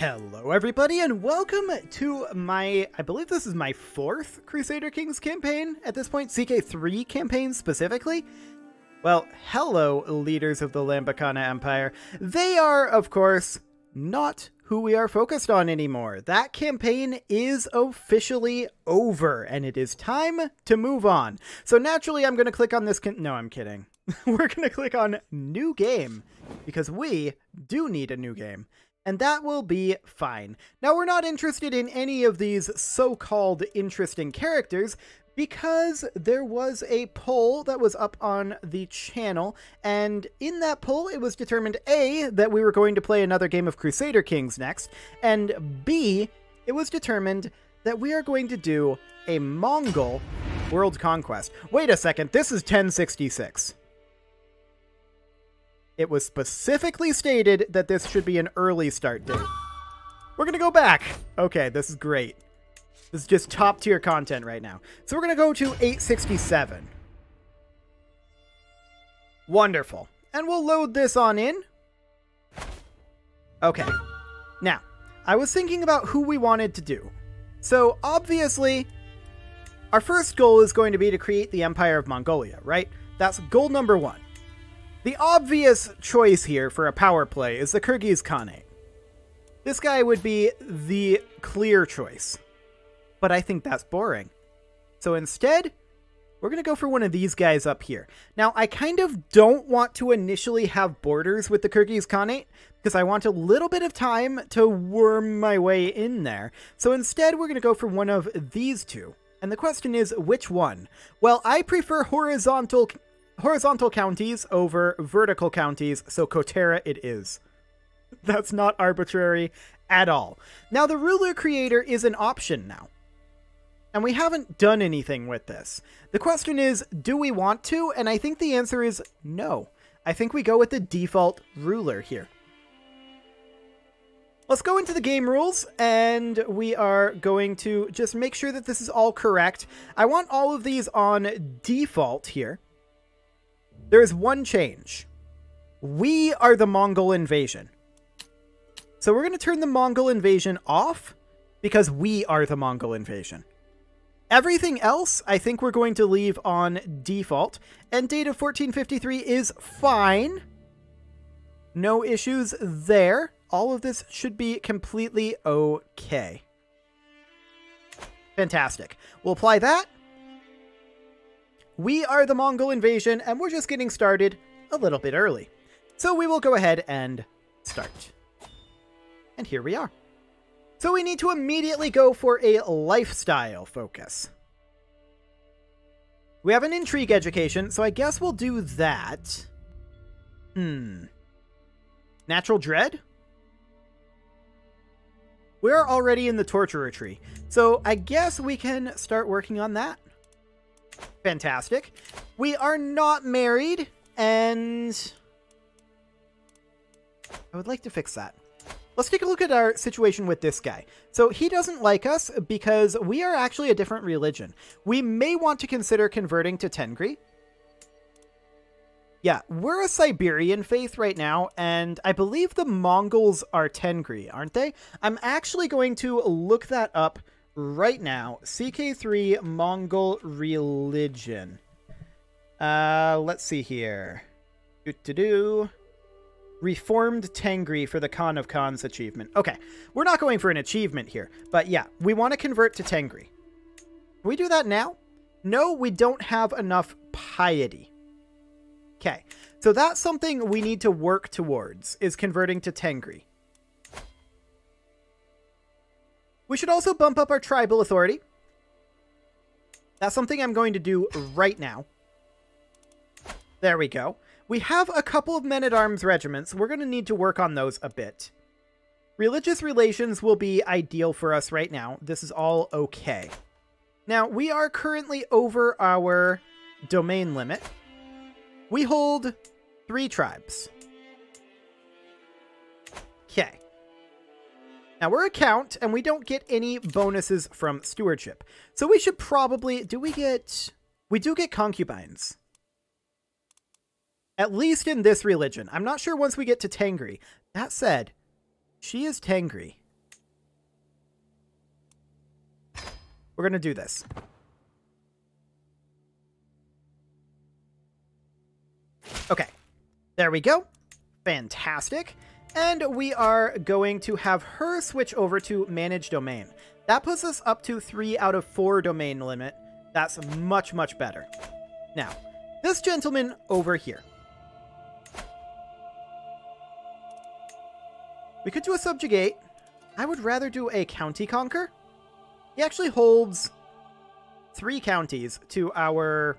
Hello, everybody, and welcome to my, I believe this is my fourth Crusader Kings campaign at this point, CK3 campaign specifically. Well, hello, leaders of the Lambakanna Empire. They are, of course, not who we are focused on anymore. That campaign is officially over, and it is time to move on. So naturally, I'm going to click on this. no, I'm kidding. We're going to click on New Game, because we do need a new game and that will be fine. Now, we're not interested in any of these so-called interesting characters because there was a poll that was up on the channel, and in that poll, it was determined A, that we were going to play another game of Crusader Kings next, and B, it was determined that we are going to do a Mongol world conquest. Wait a second, this is 1066 it was specifically stated that this should be an early start date. We're to go back. Okay, this is great. This is just top tier content right now. So we're to go to 867. Wonderful. And we'll load this on in. Okay. Now, I was thinking about who we wanted to do. So obviously, our first goal is going to be to create the Empire of Mongolia, right? That's goal number one. The obvious choice here for a power play is the Kyrgyz Khanate. This guy would be the clear choice. But I think that's boring. So instead, we're going to go for one of these guys up here. Now, I kind of don't want to initially have borders with the Kyrgyz Khanate because I want a little bit of time to worm my way in there. So instead, we're going to go for one of these two. And the question is, which one? Well, I prefer horizontal horizontal counties over vertical counties, so Kotera it is. That's not arbitrary at all. Now, the ruler creator is an option now. And we haven't done anything with this. The question is, do we want to? And I think the answer is no. I think we go with the default ruler here. Let's go into the game rules, and we are going to just make sure that this is all correct. I want all of these on default here. There is one change. We are the Mongol invasion. So we're going to turn the Mongol invasion off because we are the Mongol invasion. Everything else, I think we're going to leave on default. End date of 1453 is fine. No issues there. All of this should be completely okay. Fantastic. We'll apply that. We are the Mongol invasion, and we're just getting started a little bit early. So we will go ahead and start. And here we are. So we need to immediately go for a lifestyle focus. We have an intrigue education, so I guess we'll do that. Hmm. Natural dread? We're already in the torturer tree, so I guess we can start working on that. Fantastic. We are not married, and I would like to fix that. Let's take a look at our situation with this guy. So he doesn't like us because we are actually a different religion. We may want to consider converting to Tengri. Yeah, we're a Siberian faith right now, and I believe the Mongols are Tengri, aren't they? I'm actually going to look that up right now. CK3 Mongol religion. Uh, let's see here. Do to do. Reformed Tengri for the Khan of Khans achievement. Okay, we're not going for an achievement here, but yeah, we want to convert to Tengri. Can we do that now? No, we don't have enough piety. Okay, so that's something we need to work towards, is converting to Tengri. We should also bump up our tribal authority. That's something I'm going to do right now. There we go. We have a couple of men-at-arms regiments. We're going to need to work on those a bit. Religious relations will be ideal for us right now. This is all okay. Now, we are currently over our domain limit. We hold three tribes. Now, we're a count, and we don't get any bonuses from stewardship. So we should probably... Do we get... We do get concubines. At least in this religion. I'm not sure once we get to Tengri. That said, she is Tengri. We're going to do this. Okay. There we go. Fantastic. And we are going to have her switch over to Manage Domain. That puts us up to 3 out of 4 domain limit. That's much, much better. Now, this gentleman over here. We could do a subjugate. I would rather do a county conquer. He actually holds three counties to our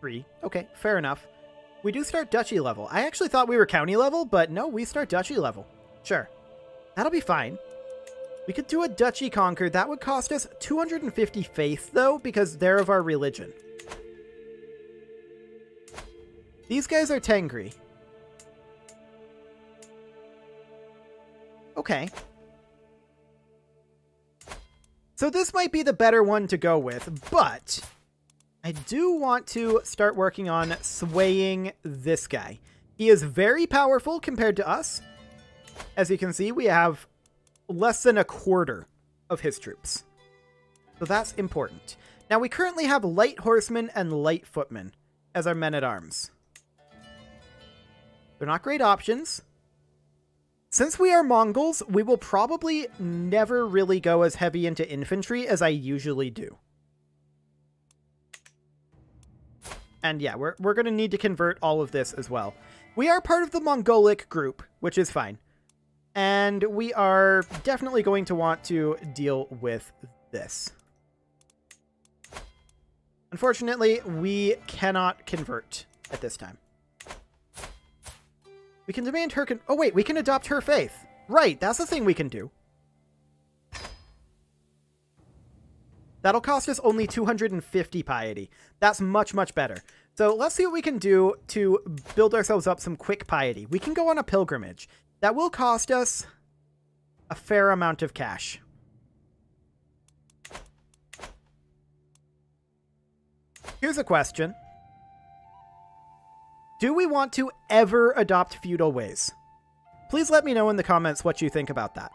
three. Okay, fair enough. We do start duchy level. I actually thought we were county level, but no, we start duchy level. Sure. That'll be fine. We could do a duchy conquer. That would cost us 250 faith, though, because they're of our religion. These guys are Tengri. Okay. So this might be the better one to go with, but I do want to start working on swaying this guy. He is very powerful compared to us. As you can see, we have less than a quarter of his troops. So that's important. Now, we currently have light horsemen and light footmen as our men-at-arms. They're not great options. Since we are Mongols, we will probably never really go as heavy into infantry as I usually do. And yeah, we're, we're going to need to convert all of this as well. We are part of the Mongolic group, which is fine. And we are definitely going to want to deal with this. Unfortunately, we cannot convert at this time. We can demand her con- Oh wait, we can adopt her faith. Right, that's the thing we can do. That'll cost us only 250 piety. That's much, much better. So let's see what we can do to build ourselves up some quick piety. We can go on a pilgrimage. That will cost us a fair amount of cash. Here's a question. Do we want to ever adopt feudal ways? Please let me know in the comments what you think about that.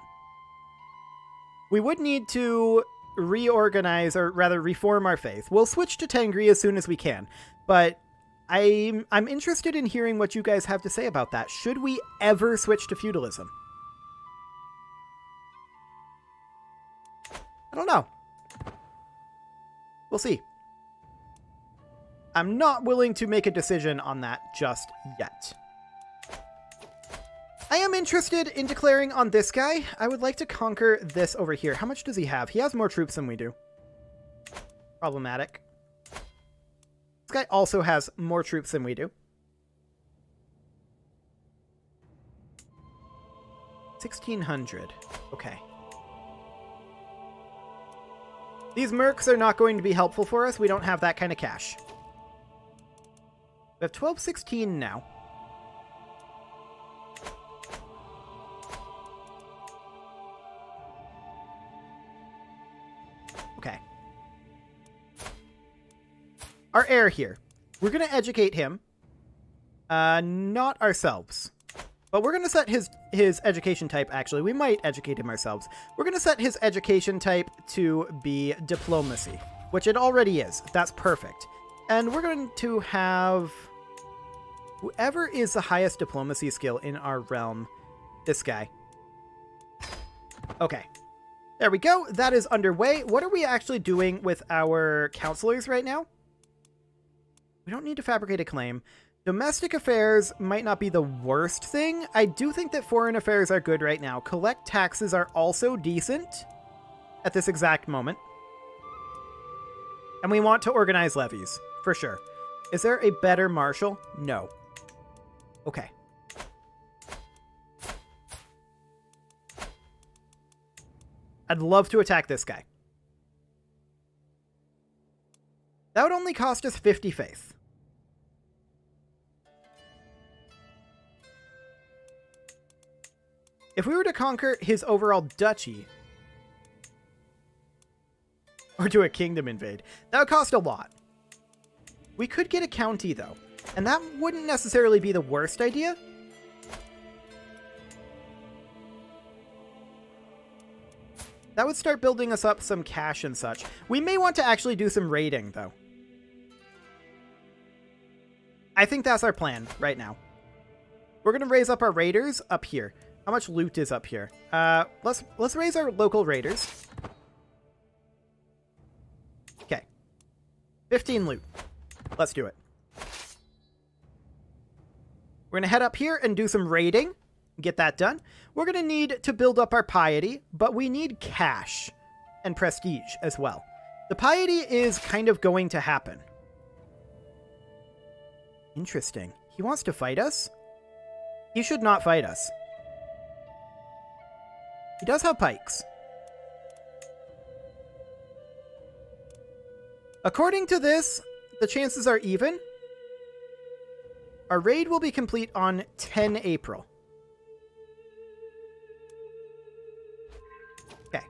We would need to reorganize, or rather reform our faith. We'll switch to Tengri as soon as we can, but I'm, I'm interested in hearing what you guys have to say about that. Should we ever switch to feudalism? I don't know. We'll see. I'm not willing to make a decision on that just yet. I am interested in declaring on this guy. I would like to conquer this over here. How much does he have? He has more troops than we do. Problematic. This guy also has more troops than we do. 1600. Okay. These mercs are not going to be helpful for us. We don't have that kind of cash. We have 1216 now. Our heir here. We're going to educate him. Uh, not ourselves. But we're going to set his, his education type, actually. We might educate him ourselves. We're going to set his education type to be diplomacy, which it already is. That's perfect. And we're going to have Whoever is the highest diplomacy skill in our realm, this guy. Okay. There we go. That is underway. What are we actually doing with our counselors right now? We don't need to fabricate a claim. Domestic affairs might not be the worst thing. I do think that foreign affairs are good right now. Collect taxes are also decent at this exact moment. And we want to organize levies, for sure. Is there a better marshal? No. Okay. I'd love to attack this guy. That would only cost us 50 faith. If we were to conquer his overall duchy, or do a kingdom invade, that would cost a lot. We could get a county, though. And that wouldn't necessarily be the worst idea. That would start building us up some cash and such. We may want to actually do some raiding, though. I think that's our plan right now. We're going to raise up our raiders up here. How much loot is up here? Uh, let's let's raise our local raiders. Okay. 15 loot. Let's do it. We're going to head up here and do some raiding. Get that done. We're going to need to build up our piety, but we need cash and prestige as well. The piety is kind of going to happen. Interesting. He wants to fight us? He should not fight us. He does have pikes. According to this, the chances are even. Our raid will be complete on 10 April. Okay.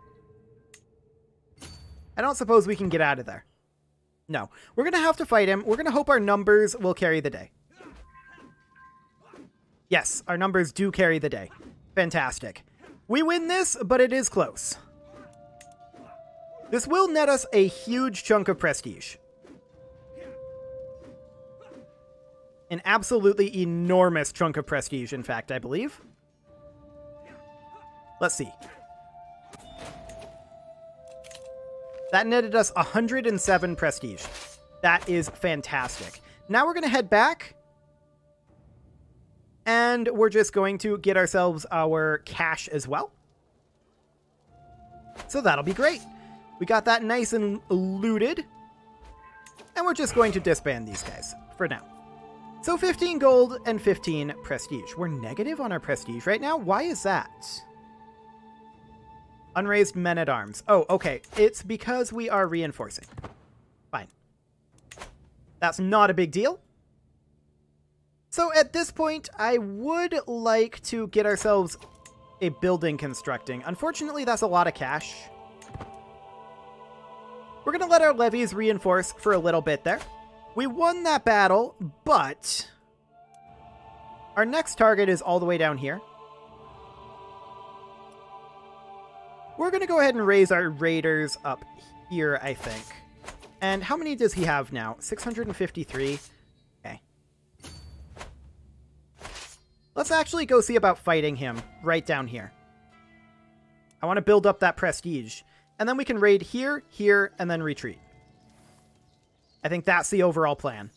I don't suppose we can get out of there. No. We're going to have to fight him. We're going to hope our numbers will carry the day. Yes, our numbers do carry the day. Fantastic. We win this, but it is close. This will net us a huge chunk of prestige. An absolutely enormous chunk of prestige, in fact, I believe. Let's see. That netted us 107 prestige. That is fantastic. Now we're going to head back. And we're just going to get ourselves our cash as well. So that'll be great. We got that nice and looted. And we're just going to disband these guys for now. So 15 gold and 15 prestige. We're negative on our prestige right now. Why is that? Unraised men at arms. Oh, okay. It's because we are reinforcing. Fine. That's not a big deal. So at this point, I would like to get ourselves a building constructing. Unfortunately, that's a lot of cash. We're going to let our levies reinforce for a little bit there. We won that battle, but our next target is all the way down here. We're going to go ahead and raise our raiders up here, I think. And how many does he have now? 653. Okay. Let's actually go see about fighting him right down here. I want to build up that prestige. And then we can raid here, here, and then retreat. I think that's the overall plan.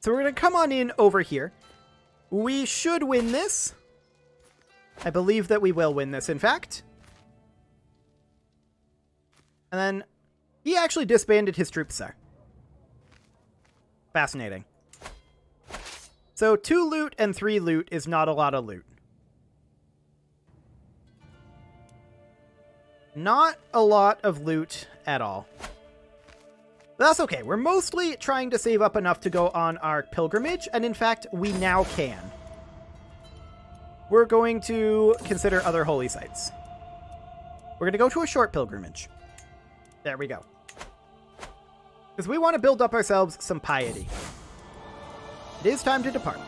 So we're going to come on in over here. We should win this. I believe that we will win this, in fact. And then he actually disbanded his troops there. Fascinating. So two loot and three loot is not a lot of loot. Not a lot of loot at all. That's okay. We're mostly trying to save up enough to go on our pilgrimage, and in fact, we now can we're going to consider other holy sites. We're going to go to a short pilgrimage. There we go. Because we want to build up ourselves some piety. It is time to depart.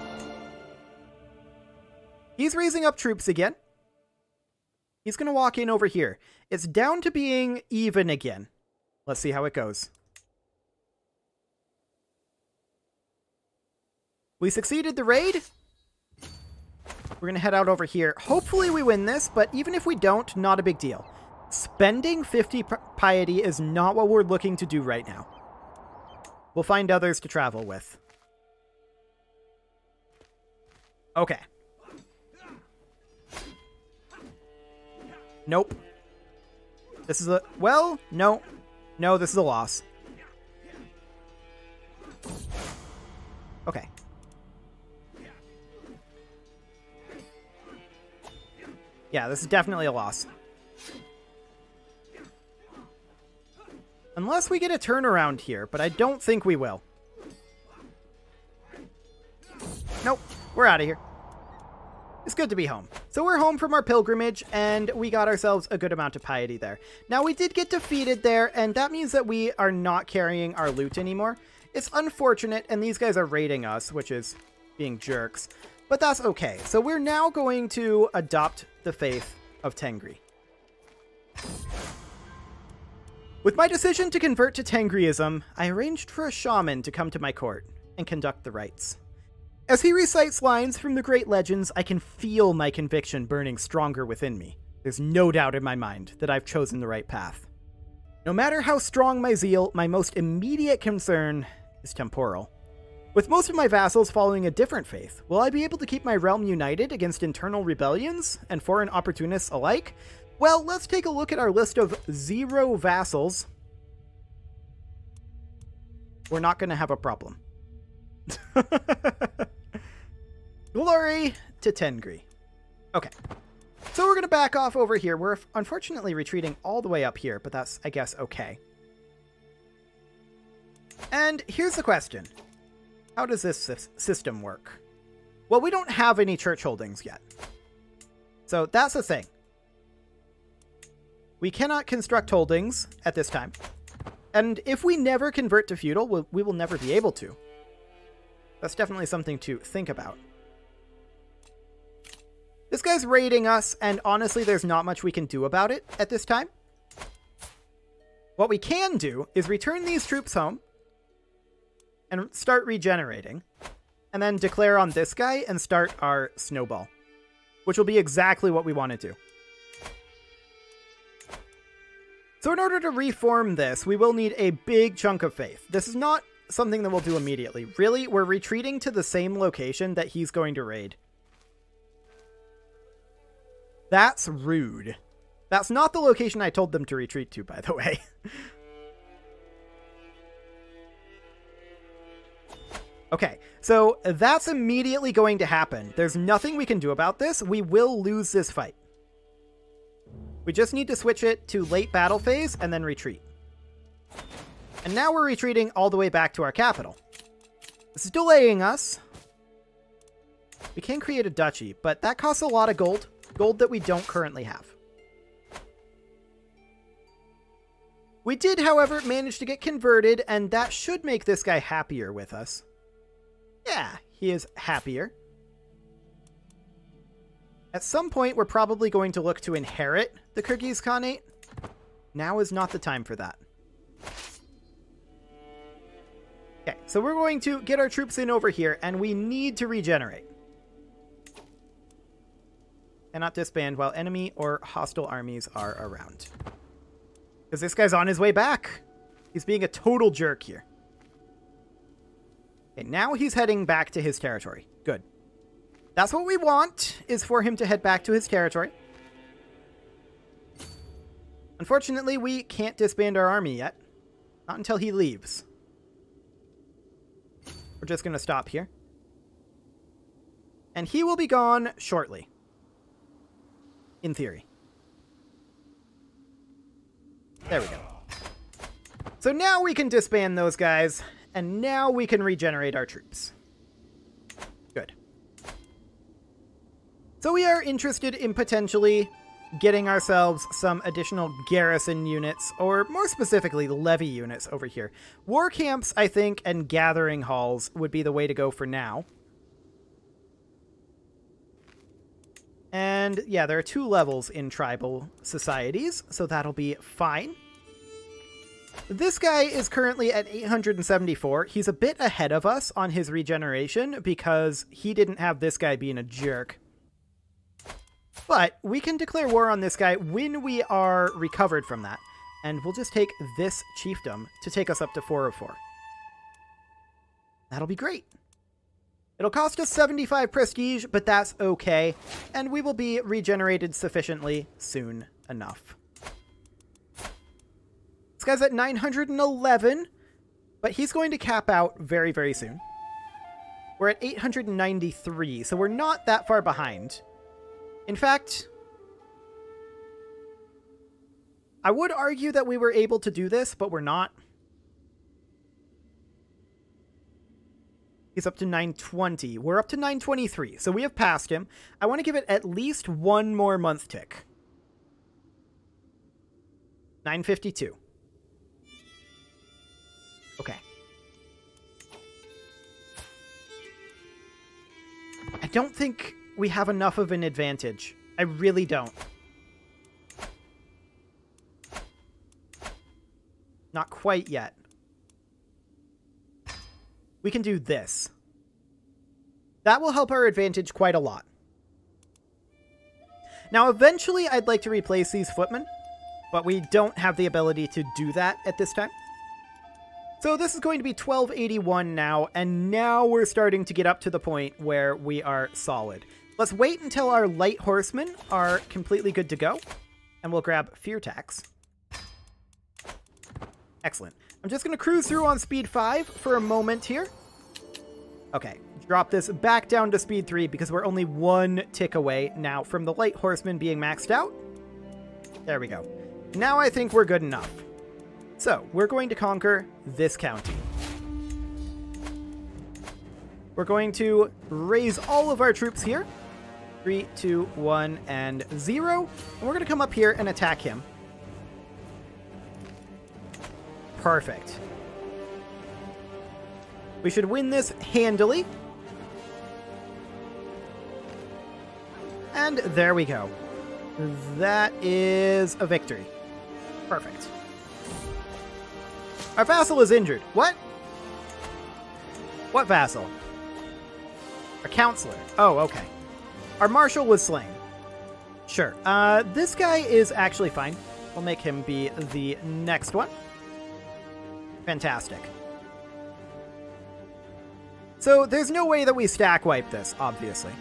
He's raising up troops again. He's going to walk in over here. It's down to being even again. Let's see how it goes. We succeeded the raid. We're going to head out over here. Hopefully we win this, but even if we don't, not a big deal. Spending 50 piety is not what we're looking to do right now. We'll find others to travel with. Okay. Nope. This is a... Well, no. No, this is a loss. Okay. Yeah, this is definitely a loss. Unless we get a turnaround here, but I don't think we will. Nope, we're out of here. It's good to be home. So we're home from our pilgrimage, and we got ourselves a good amount of piety there. Now, we did get defeated there, and that means that we are not carrying our loot anymore. It's unfortunate, and these guys are raiding us, which is being jerks. But that's okay. So we're now going to adopt the faith of Tengri. With my decision to convert to Tengriism, I arranged for a shaman to come to my court and conduct the rites. As he recites lines from the great legends, I can feel my conviction burning stronger within me. There's no doubt in my mind that I've chosen the right path. No matter how strong my zeal, my most immediate concern is temporal. With most of my vassals following a different faith, will I be able to keep my realm united against internal rebellions and foreign opportunists alike? Well, let's take a look at our list of zero vassals. We're not going to have a problem. Glory to Tengri. Okay. So we're going to back off over here. We're unfortunately retreating all the way up here, but that's, I guess, okay. And here's the question. How does this system work? Well, we don't have any church holdings yet. So that's the thing. We cannot construct holdings at this time. And if we never convert to feudal, we will never be able to. That's definitely something to think about. This guy's raiding us, and honestly, there's not much we can do about it at this time. What we can do is return these troops home and start regenerating, and then declare on this guy and start our snowball, which will be exactly what we want to do. So in order to reform this, we will need a big chunk of faith. This is not something that we'll do immediately. Really, we're retreating to the same location that he's going to raid. That's rude. That's not the location I told them to retreat to, by the way. okay, so that's immediately going to happen. There's nothing we can do about this. We will lose this fight. We just need to switch it to late battle phase and then retreat. And now we're retreating all the way back to our capital. This is delaying us. We can create a duchy, but that costs a lot of gold. Gold that we don't currently have. We did, however, manage to get converted, and that should make this guy happier with us. Yeah, he is happier. At some point, we're probably going to look to inherit the Kyrgyz Khanate. Now is not the time for that. Okay, so we're going to get our troops in over here, and we need to regenerate. Cannot disband while enemy or hostile armies are around. Because this guy's on his way back. He's being a total jerk here. Okay, now he's heading back to his territory. Good. That's what we want, is for him to head back to his territory. Unfortunately, we can't disband our army yet. Not until he leaves. We're just going to stop here. And he will be gone shortly. In theory. There we go. So now we can disband those guys, and now we can regenerate our troops. Good. So we are interested in potentially getting ourselves some additional garrison units, or more specifically, levy units over here. War camps, I think, and gathering halls would be the way to go for now. And yeah, there are two levels in tribal societies, so that'll be fine. This guy is currently at 874. He's a bit ahead of us on his regeneration because he didn't have this guy being a jerk. But we can declare war on this guy when we are recovered from that. And we'll just take this chiefdom to take us up to 404. That'll be great. It'll cost us 75 prestige, but that's okay, and we will be regenerated sufficiently soon enough. This guy's at 911, but he's going to cap out very, very soon. We're at 893, so we're not that far behind. In fact, I would argue that we were able to do this, but we're not. He's up to 920. We're up to 923, so we have passed him. I want to give it at least one more month tick. 952. Okay. I don't think we have enough of an advantage. I really don't. Not quite yet. We can do this. That will help our advantage quite a lot. Now, eventually, I'd like to replace these footmen, but we don't have the ability to do that at this time. So this is going to be 1281 now, and now we're starting to get up to the point where we are solid. Let's wait until our light horsemen are completely good to go, and we'll grab fear tax. Excellent. I'm just going to cruise through on speed 5 for a moment here. Okay, drop this back down to speed 3 because we're only one tick away now from the light horseman being maxed out. There we go. Now I think we're good enough. So, we're going to conquer this county. We're going to raise all of our troops here. Three, two, one, and zero. And we're going to come up here and attack him. Perfect. We should win this handily. And there we go. That is a victory. Perfect. Our vassal is injured. What? What vassal? A counselor. Oh, okay. Our marshal was slain. Sure. Uh, this guy is actually fine. We'll make him be the next one. Fantastic. So there's no way that we stack wipe this, obviously.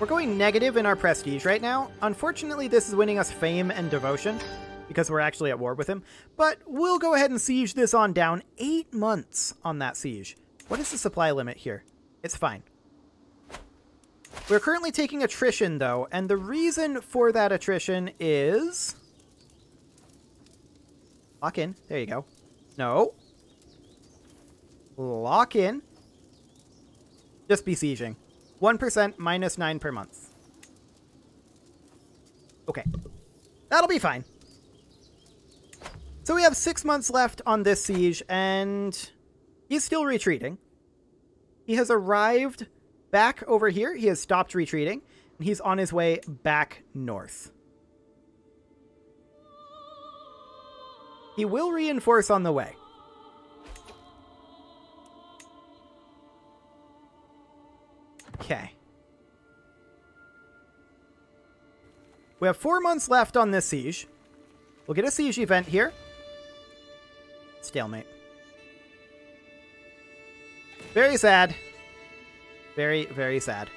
We're going negative in our prestige right now. Unfortunately, this is winning us fame and devotion because we're actually at war with him. But we'll go ahead and siege this on down. Eight months on that siege. What is the supply limit here? It's fine. We're currently taking attrition, though, and the reason for that attrition is... Lock in. There you go. No. Lock in. Just be sieging. 1% minus 9 per month. Okay. That'll be fine. So we have six months left on this siege, and he's still retreating. He has arrived back over here. He has stopped retreating, and he's on his way back north. He will reinforce on the way. Okay. We have four months left on this siege. We'll get a siege event here. Stalemate. Very sad. Very, very sad.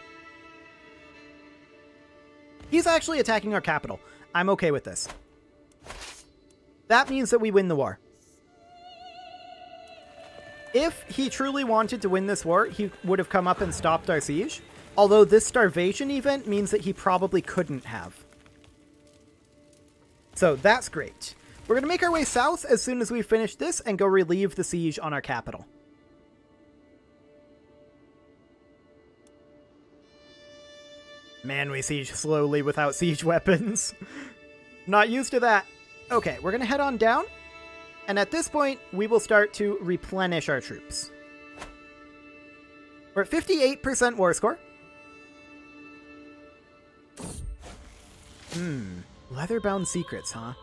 He's actually attacking our capital. I'm okay with this. That means that we win the war. If he truly wanted to win this war, he would have come up and stopped our siege. Although this starvation event means that he probably couldn't have. So that's great. We're going to make our way south as soon as we finish this and go relieve the siege on our capital. Man, we siege slowly without siege weapons. Not used to that. Okay, we're going to head on down. And at this point, we will start to replenish our troops. We're at 58% war score. Hmm. Leather-bound secrets, huh?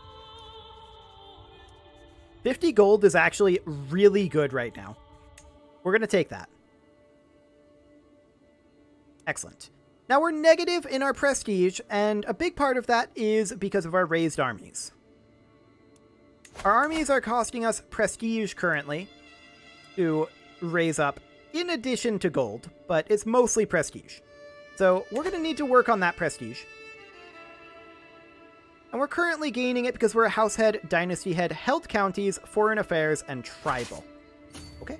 50 gold is actually really good right now. We're going to take that. Excellent. Now we're negative in our prestige, and a big part of that is because of our raised armies. Our armies are costing us prestige currently to raise up in addition to gold, but it's mostly prestige. So we're going to need to work on that prestige. And we're currently gaining it because we're a house head, dynasty head, held counties, foreign affairs, and tribal. Okay.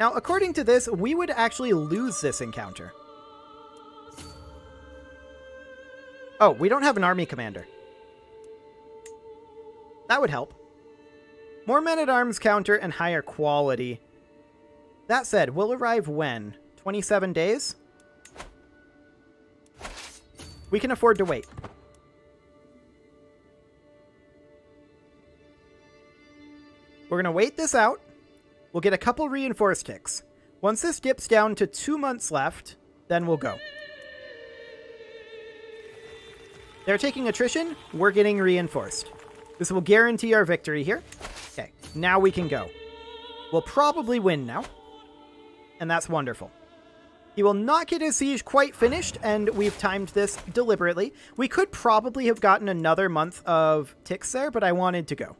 Now, according to this, we would actually lose this encounter. Oh, we don't have an army commander. That would help. More men-at-arms counter and higher quality. That said, we'll arrive when? 27 days? We can afford to wait. We're going to wait this out. We'll get a couple reinforced ticks. Once this dips down to two months left, then we'll go. They're taking attrition. We're getting reinforced. This will guarantee our victory here. Now we can go. We'll probably win now. And that's wonderful. He will not get his siege quite finished, and we've timed this deliberately. We could probably have gotten another month of ticks there, but I wanted to go.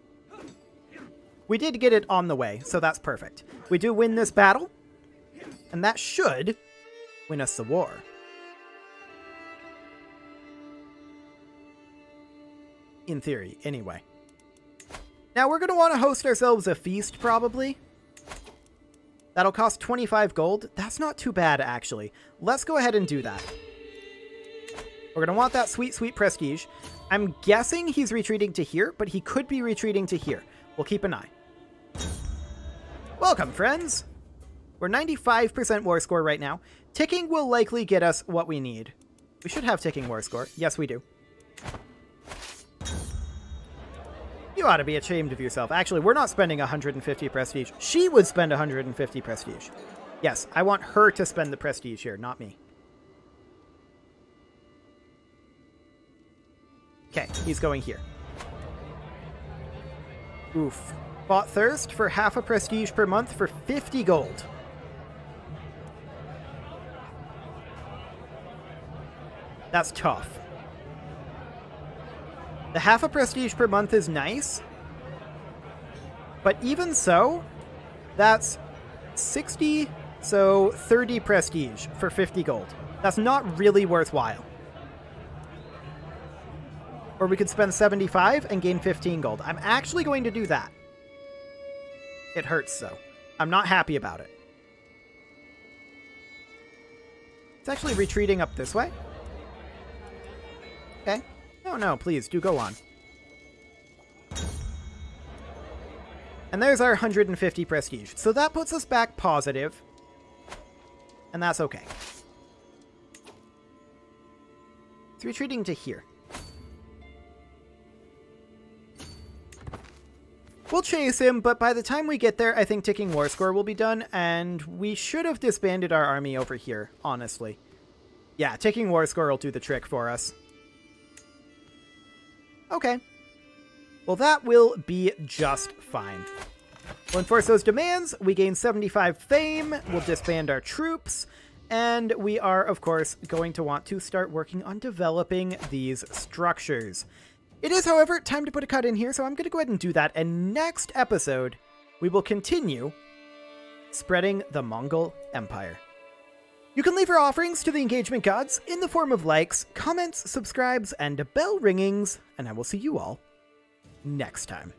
We did get it on the way, so that's perfect. We do win this battle, and that should win us the war. In theory, anyway. Now, we're going to want to host ourselves a feast, probably. That'll cost 25 gold. That's not too bad, actually. Let's go ahead and do that. We're going to want that sweet, sweet prestige. I'm guessing he's retreating to here, but he could be retreating to here. We'll keep an eye. Welcome, friends! We're 95% war score right now. Ticking will likely get us what we need. We should have ticking war score. Yes, we do. You ought to be ashamed of yourself. Actually, we're not spending 150 prestige. She would spend 150 prestige. Yes, I want her to spend the prestige here, not me. Okay, he's going here. Oof. Bought Thirst for half a prestige per month for 50 gold. That's tough. The half a prestige per month is nice. But even so, that's 60, so 30 prestige for 50 gold. That's not really worthwhile. Or we could spend 75 and gain 15 gold. I'm actually going to do that. It hurts, though. I'm not happy about it. It's actually retreating up this way. No, no, please, do go on. And there's our 150 prestige. So that puts us back positive. And that's okay. It's retreating to here. We'll chase him, but by the time we get there, I think Ticking War Score will be done, and we should have disbanded our army over here, honestly. Yeah, Ticking War Score will do the trick for us. Okay. Well, that will be just fine. We'll enforce those demands. We gain 75 fame. We'll disband our troops. And we are, of course, going to want to start working on developing these structures. It is, however, time to put a cut in here, so I'm going to go ahead and do that. And next episode, we will continue spreading the Mongol Empire. You can leave your offerings to the engagement gods in the form of likes, comments, subscribes, and bell ringings, and I will see you all next time.